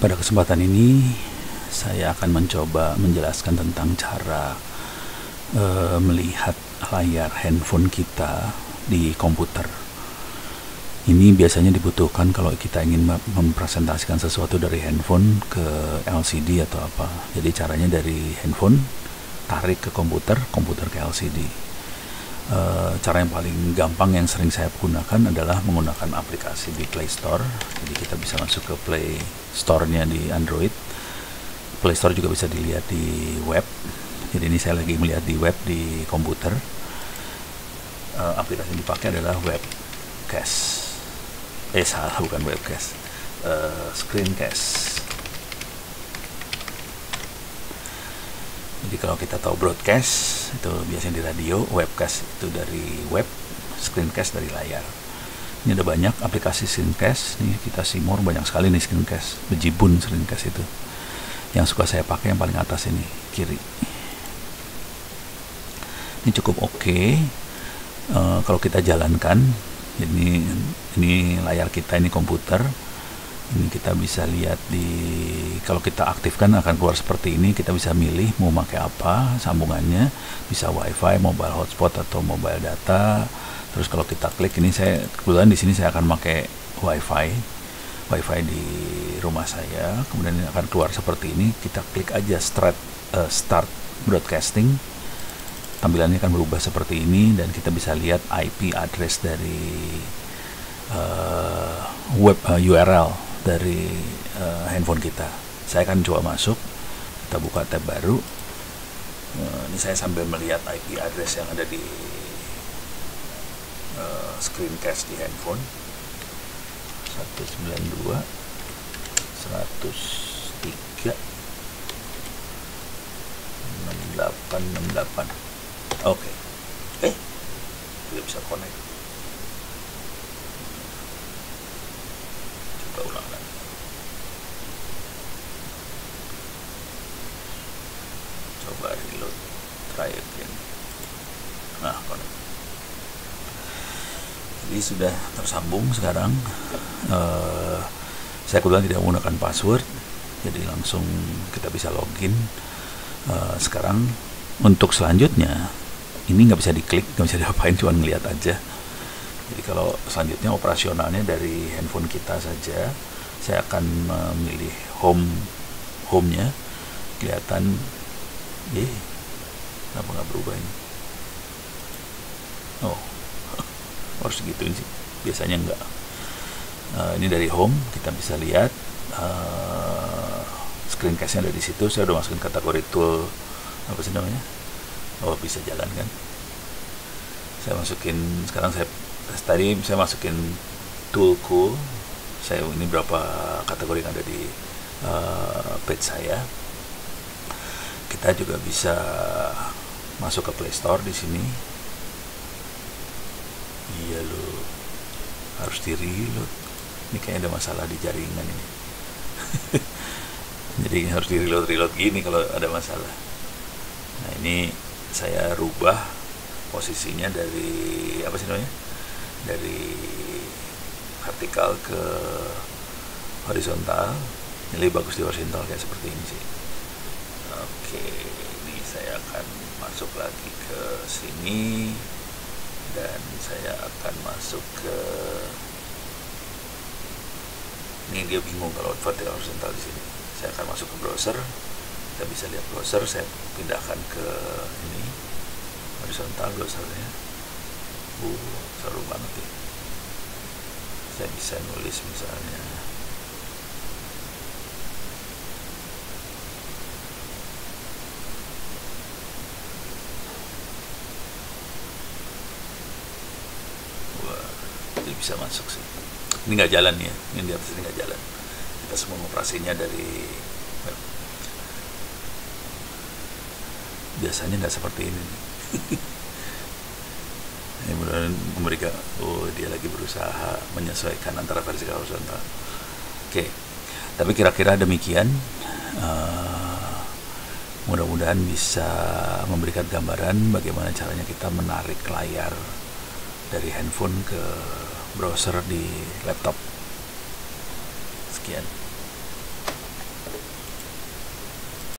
Pada kesempatan ini, saya akan mencoba menjelaskan tentang cara uh, melihat layar handphone kita di komputer. Ini biasanya dibutuhkan kalau kita ingin mempresentasikan sesuatu dari handphone ke LCD atau apa. Jadi caranya dari handphone tarik ke komputer, komputer ke LCD. E, cara yang paling gampang yang sering saya gunakan adalah menggunakan aplikasi di Play Store. Jadi kita bisa masuk ke Play Store-nya di Android. Play Store juga bisa dilihat di web. Jadi ini saya lagi melihat di web di komputer. E, aplikasi yang dipakai adalah Webcast. Eh salah bukan Webcast. E, Screencast Jadi kalau kita tahu broadcast itu biasanya di radio, webcast itu dari web, screencast dari layar. Ini ada banyak aplikasi screencast. Nih kita Simor banyak sekali nih screencast, bejibun screencast itu. Yang suka saya pakai yang paling atas ini kiri. Ini cukup oke okay. uh, kalau kita jalankan. Ini ini layar kita ini komputer ini kita bisa lihat di kalau kita aktifkan akan keluar seperti ini kita bisa milih mau pakai apa sambungannya bisa wifi mobile hotspot atau mobile data. Terus kalau kita klik ini saya kebetulan di sini saya akan pakai wifi wifi di rumah saya. Kemudian ini akan keluar seperti ini kita klik aja start uh, start broadcasting. Tampilannya akan berubah seperti ini dan kita bisa lihat IP address dari uh, web uh, eh, URL dari uh, handphone kita. Saya akan coba masuk, kita buka tab baru. Uh, ini saya sambil melihat IP address yang ada di uh, screencast di handphone. 192 103 6868 oke okay. eh tidak bisa connect coba reload try again nah connect jadi sudah tersambung sekarang. Uh, saya kebetulan tidak menggunakan password jadi langsung kita bisa login. Uh, sekarang untuk selanjutnya ini nggak bisa diklik nggak bisa diapain cuma ngeliat aja. Jadi kalau selanjutnya operasionalnya dari handphone kita saja saya akan memilih home home-nya. Kelihatan eh kenapa nggak berubah ini oh. Harus gituin sih. Biasanya enggak. Uh, ini dari home kita bisa lihat. Uh, screencastnya ada di situ. Saya udah masukin kategori tool apa sih namanya? Oh bisa jalan kan? Saya masukin sekarang saya tadi saya masukin tool cool. Saya ini berapa kategori yang ada di uh, page saya. Kita juga bisa masuk ke Play Store di sini iya lo harus di reload ini kayaknya ada masalah di jaringan ini. Jadi harus di reload reload gini kalau ada masalah. Nah ini saya rubah posisinya dari apa sih namanya? Dari vertikal ke horizontal. Ini lebih bagus di horizontal kayak seperti ini sih. Oke, ini saya akan masuk lagi ke sini dan saya akan masuk ke ini dia bingung kalau vertical horizontal di sini. Saya akan masuk ke browser. Kita bisa lihat browser. Saya pindahkan ke ini horizontal browsernya. Uh, seru banget ya. Saya bisa nulis misalnya bisa masuk sih. Ini nggak jalan ya. Ini di atas ini nggak jalan. Kita semua operasinya dari biasanya nggak seperti ini ini kemudian mereka oh dia lagi berusaha menyesuaikan antara versi horizontal. Oke. Tapi kira-kira demikian uh, mudah-mudahan bisa memberikan gambaran bagaimana caranya kita menarik layar dari handphone ke browser di laptop. Sekian.